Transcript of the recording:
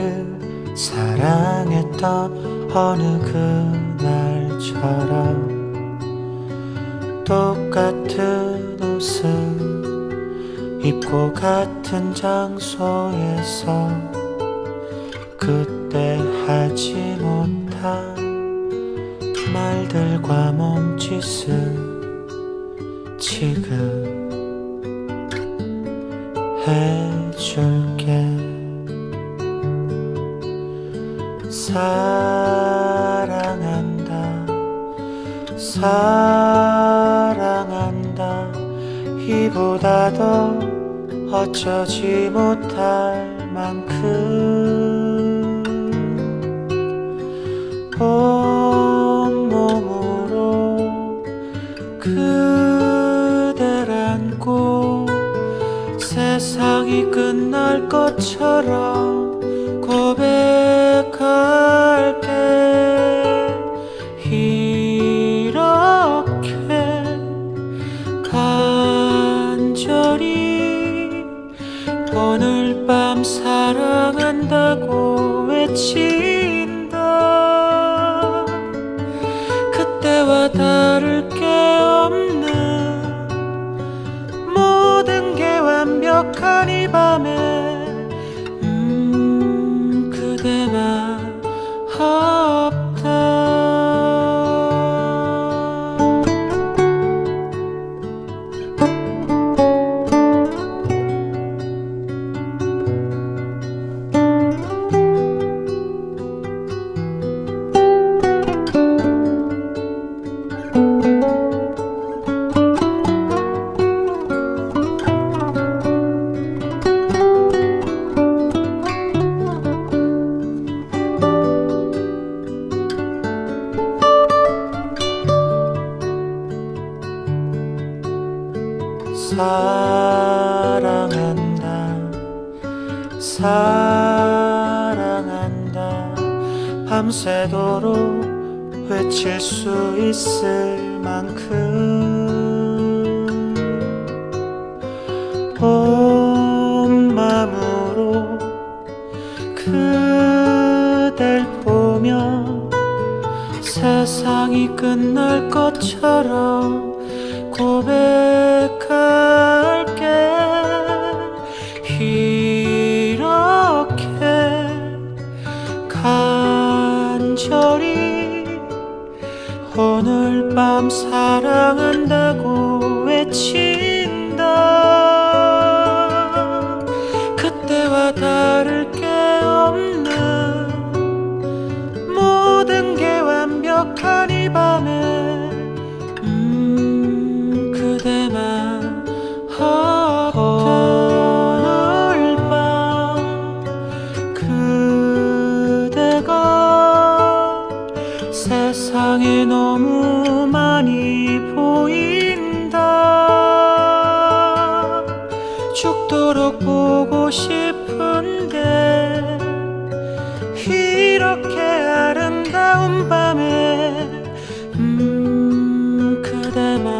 나를 사랑했던 어느 그날처럼 똑같은 옷을 입고 같은 장소에서 그때 하지 못한 말들과 몸짓을 지금 해줄게 사랑한다. 사랑한다. 이보다도 어쩌지 못할 만큼 온몸으로 그댈 안고 세상이 끝날 것처럼 간절히 오늘 밤 사랑한다고 외친다. 그때와 다를 게 없는 모든 게 완벽한 이 밤에 사랑한다. 사랑한다. 밤새도록 외칠 수 있을 만큼 온 맘으로 그댈 보며 세상이 끝날 것처럼 고백할 간절히 오늘 밤 사랑한다고 외친다. 그때와 다를 게 없는 모든 게 완벽한 이 밤에 세상에 너무 많이 보인다. 죽도록 보고 싶은데 이렇게 아름다운 밤에 음 그대만